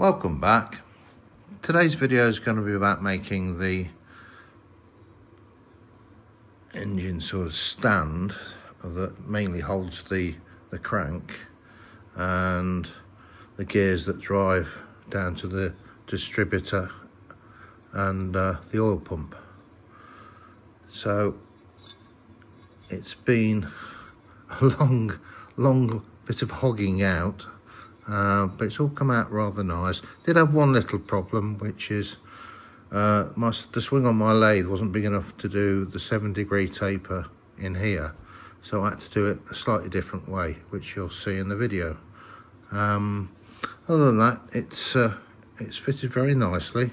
Welcome back. Today's video is going to be about making the engine sort of stand that mainly holds the, the crank and the gears that drive down to the distributor and uh, the oil pump. So it's been a long, long bit of hogging out uh, but it's all come out rather nice. Did have one little problem, which is uh, my, the swing on my lathe wasn't big enough to do the seven degree taper in here. So I had to do it a slightly different way, which you'll see in the video. Um, other than that, it's, uh, it's fitted very nicely.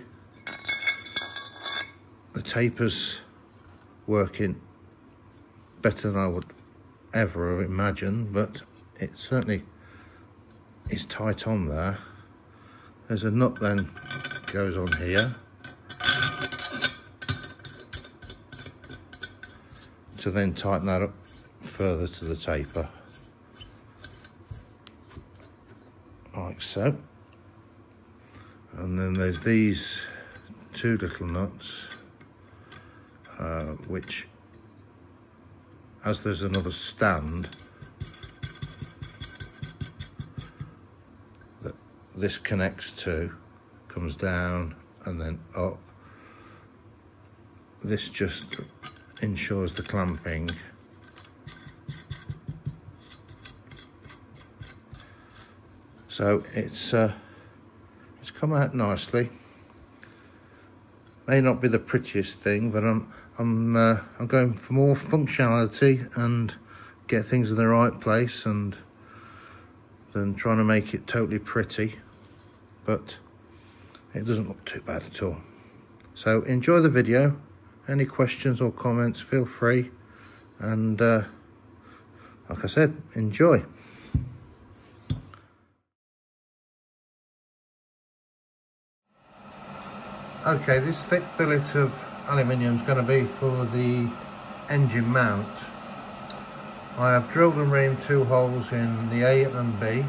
The taper's working better than I would ever have imagined, but it certainly is tight on there. There's a nut then goes on here. To then tighten that up further to the taper. Like so. And then there's these two little nuts, uh, which, as there's another stand, this connects to, comes down and then up. This just ensures the clamping. So it's uh, it's come out nicely. May not be the prettiest thing, but I'm I'm uh, I'm going for more functionality and get things in the right place and than trying to make it totally pretty but it doesn't look too bad at all. So enjoy the video. Any questions or comments, feel free. And uh, like I said, enjoy. Okay, this thick billet of aluminium is going to be for the engine mount. I have drilled and reamed two holes in the A and B,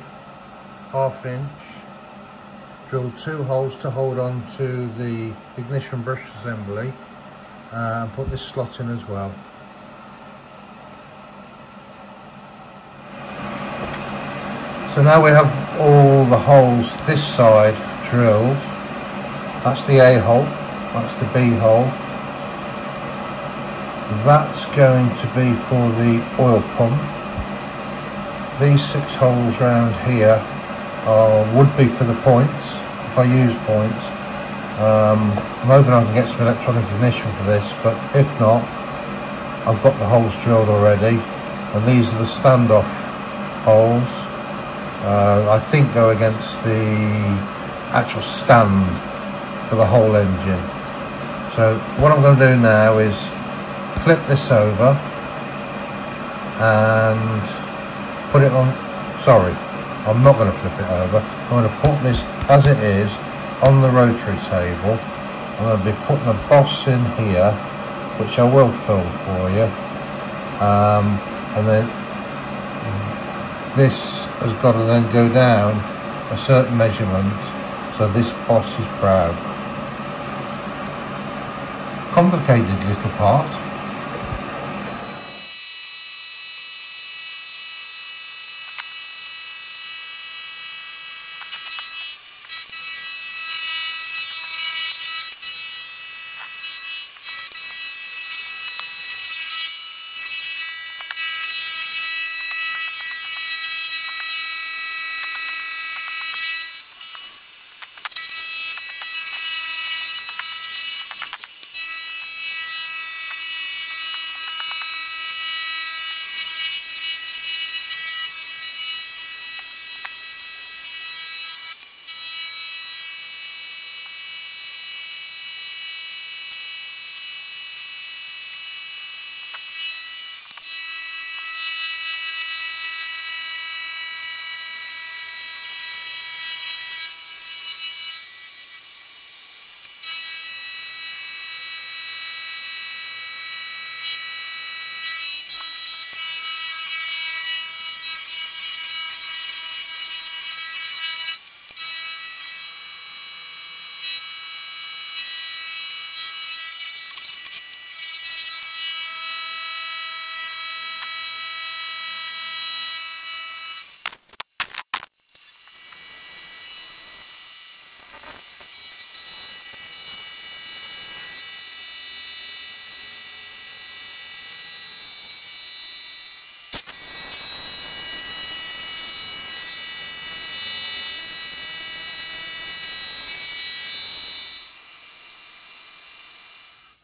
half inch, drilled two holes to hold on to the ignition brush assembly uh, and put this slot in as well. So now we have all the holes this side drilled. That's the A hole, that's the B hole. That's going to be for the oil pump. These six holes round here uh, would be for the points if I use points. Um, I'm hoping I can get some electronic ignition for this, but if not, I've got the holes drilled already, and these are the standoff holes. Uh, I think go against the actual stand for the whole engine. So what I'm going to do now is flip this over and put it on, sorry, I'm not going to flip it over. I'm going to put this as it is on the rotary table. I'm going to be putting a boss in here, which I will film for you. Um, and then this has got to then go down a certain measurement so this boss is proud. Complicated little part.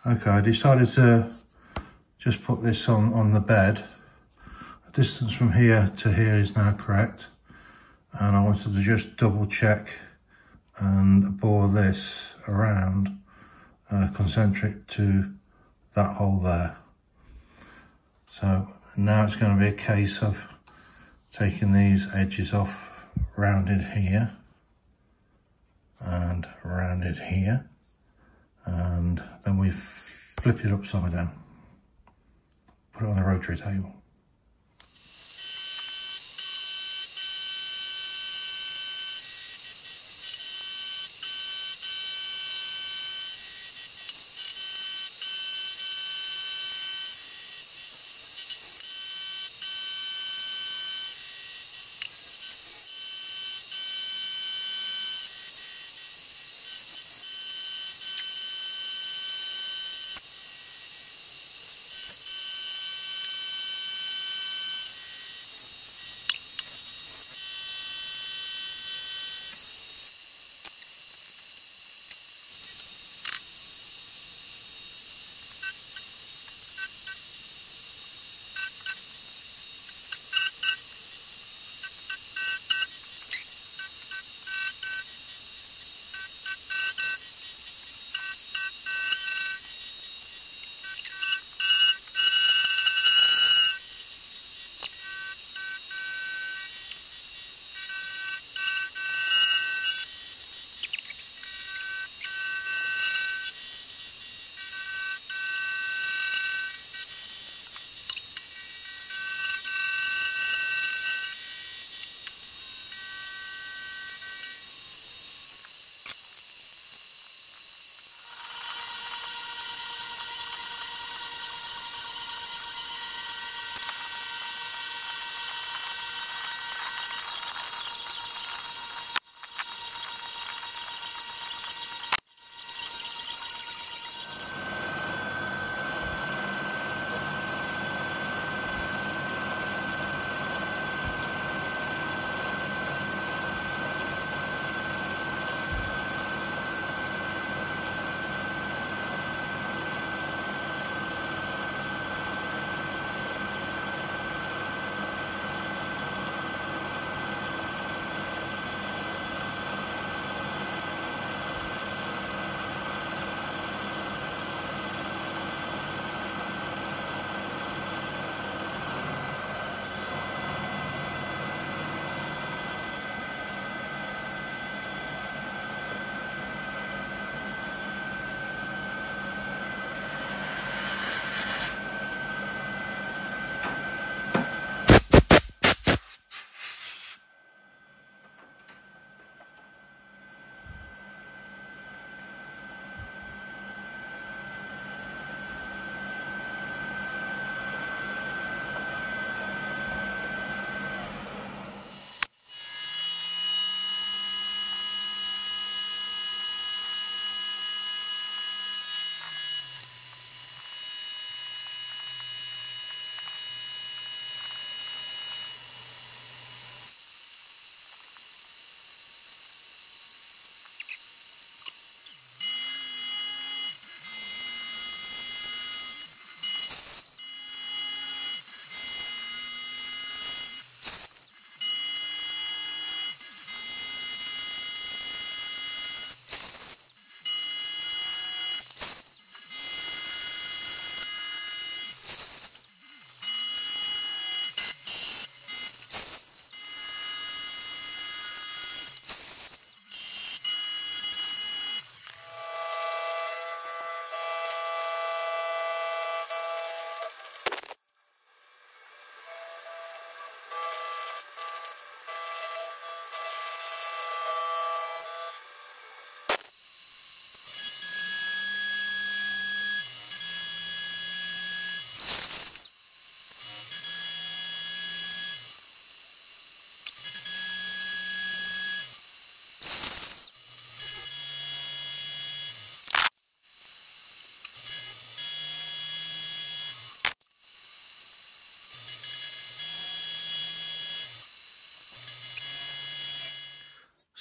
Okay, I decided to just put this on, on the bed. The distance from here to here is now correct. And I wanted to just double check and bore this around uh, concentric to that hole there. So now it's going to be a case of taking these edges off rounded here and rounded here and then we flip it upside down. Put it on the rotary table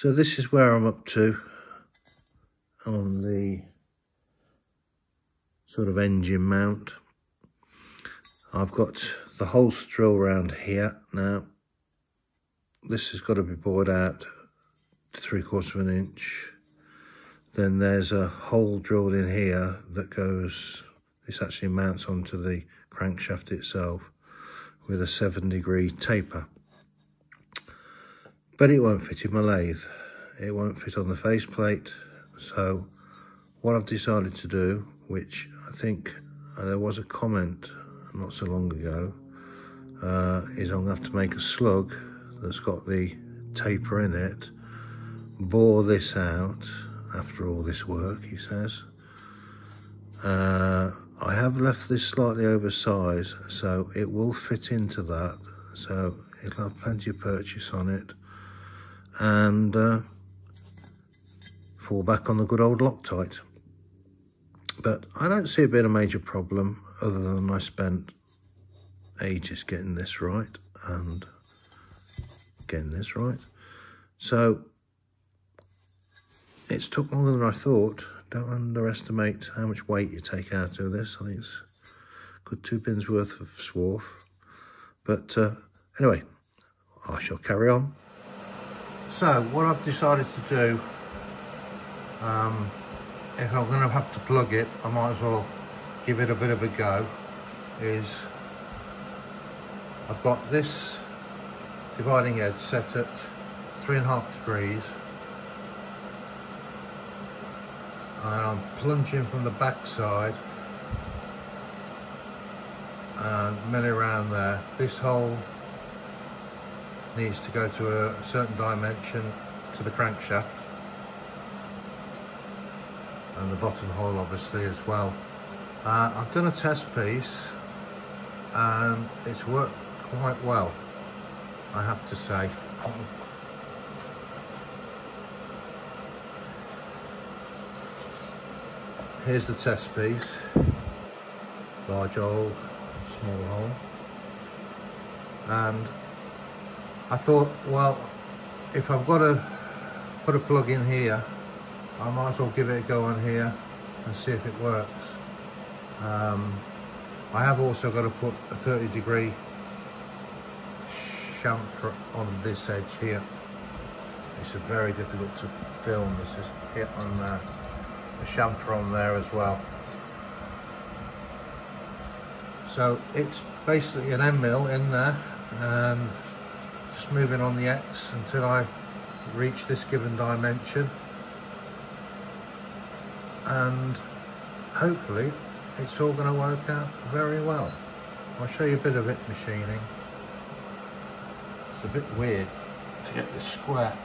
So this is where I'm up to on the sort of engine mount. I've got the holster drill around here now. This has got to be bored out to three quarters of an inch. Then there's a hole drilled in here that goes, this actually mounts onto the crankshaft itself with a seven degree taper. But it won't fit in my lathe. It won't fit on the faceplate. So what I've decided to do, which I think uh, there was a comment not so long ago, uh, is I'm going to have to make a slug that's got the taper in it, bore this out after all this work, he says. Uh, I have left this slightly oversized, so it will fit into that. So it'll have plenty of purchase on it. And uh, fall back on the good old Loctite. But I don't see it being a major problem other than I spent ages getting this right and getting this right. So it's took longer than I thought. Don't underestimate how much weight you take out of this. I think it's good two pins worth of swarf. But uh, anyway, I shall carry on. So what I've decided to do, um, if I'm going to have to plug it, I might as well give it a bit of a go, is I've got this dividing head set at three and a half degrees and I'm plunging from the back side and milling around there. This hole needs to go to a certain dimension to the crankshaft and the bottom hole obviously as well. Uh, I've done a test piece and it's worked quite well, I have to say. Here's the test piece. Large hole, small hole. And I thought, well, if I've got to put a plug in here, I might as well give it a go on here and see if it works. Um, I have also got to put a 30 degree chamfer on this edge here. It's very difficult to film. This is hit on the, the chamfer on there as well. So it's basically an end mill in there and just moving on the X until I reach this given dimension and hopefully it's all going to work out very well. I'll show you a bit of it machining. It's a bit weird to get this square.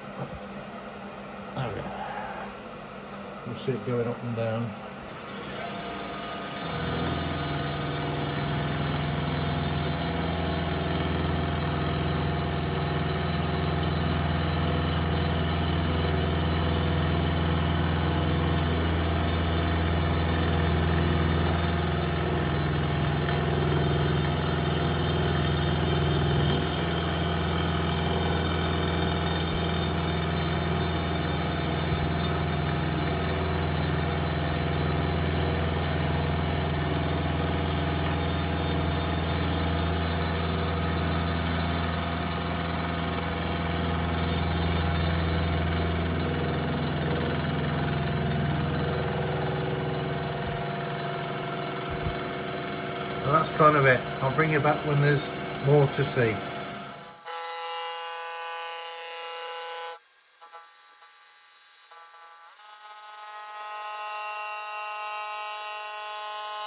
There we go. You'll see it going up and down. Of it. I'll bring you back when there's more to see.